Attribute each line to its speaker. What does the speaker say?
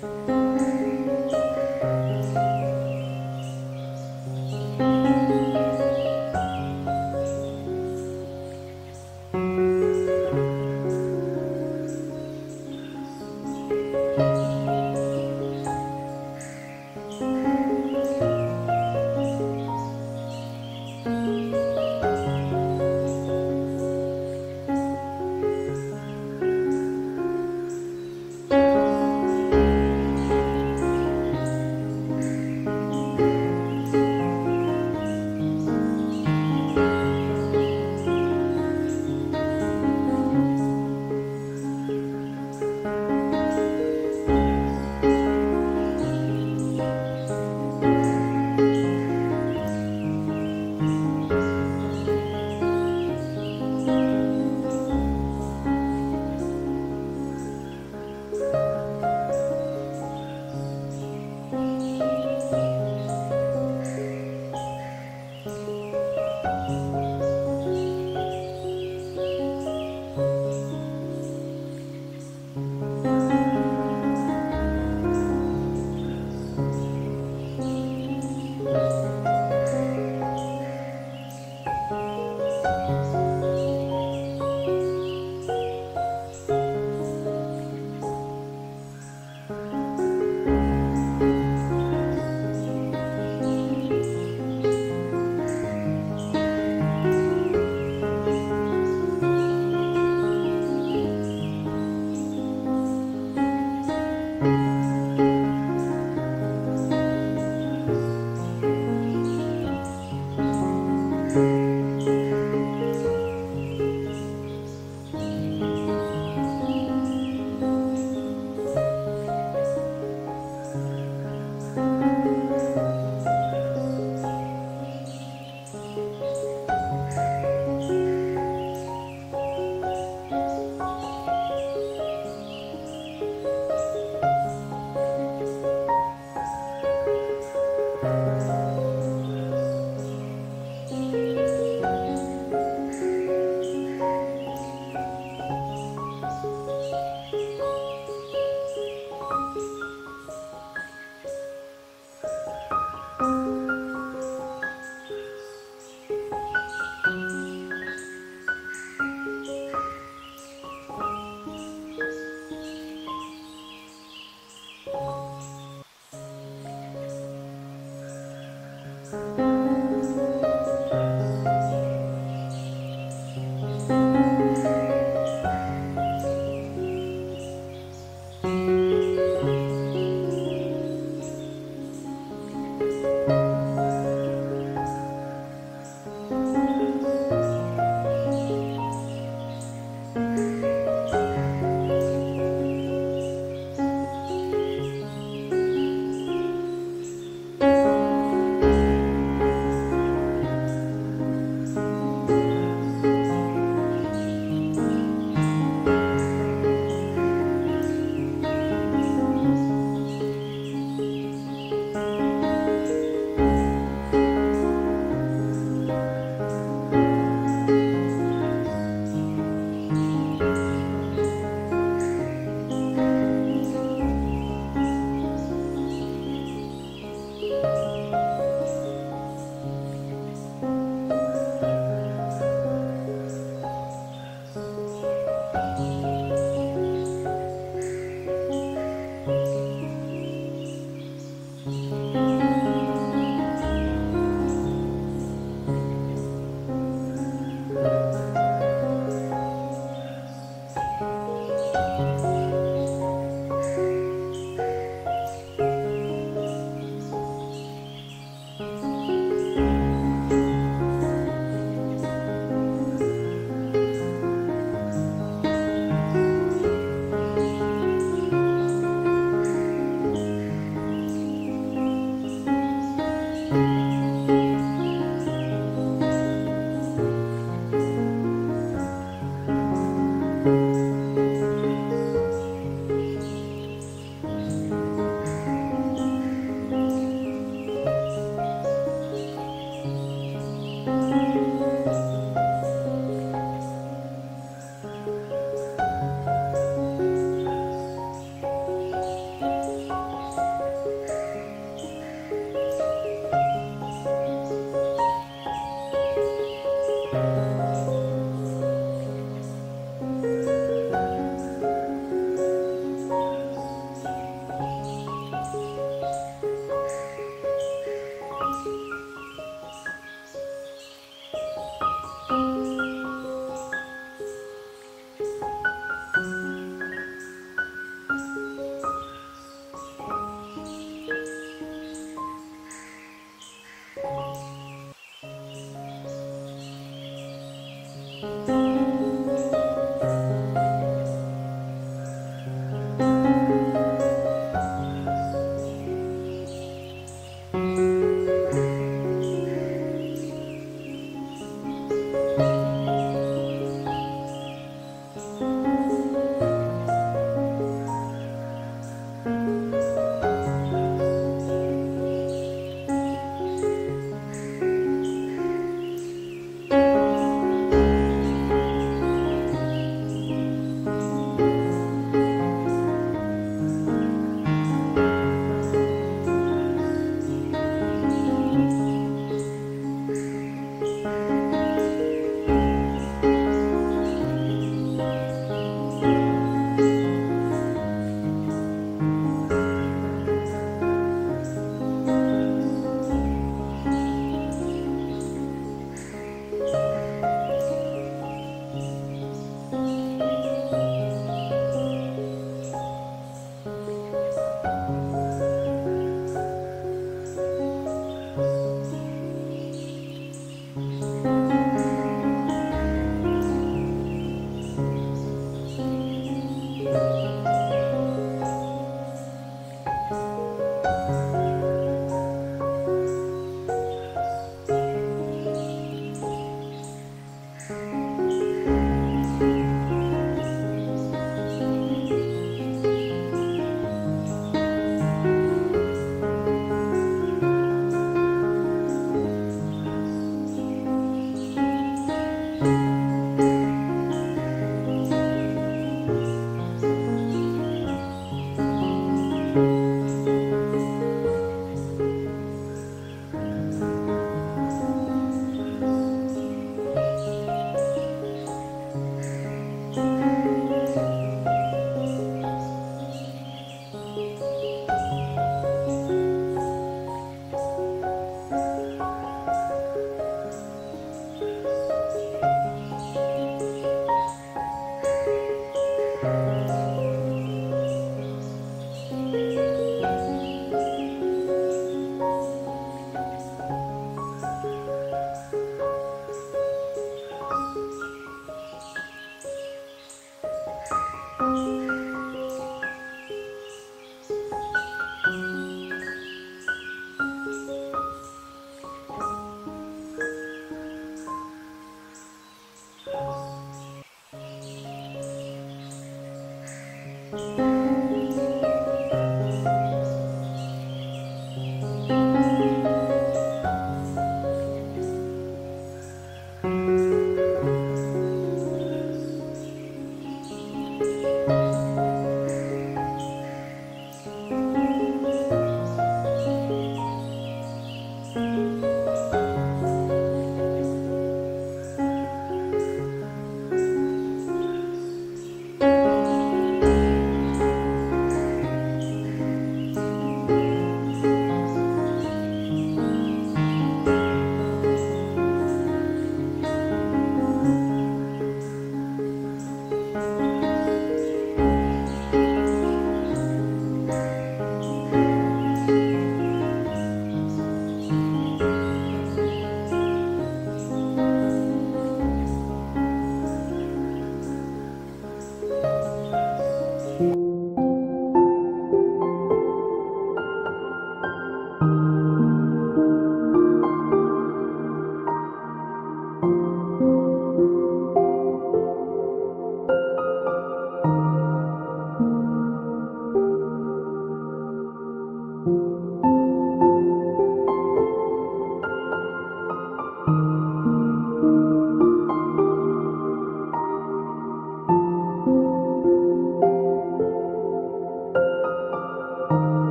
Speaker 1: Música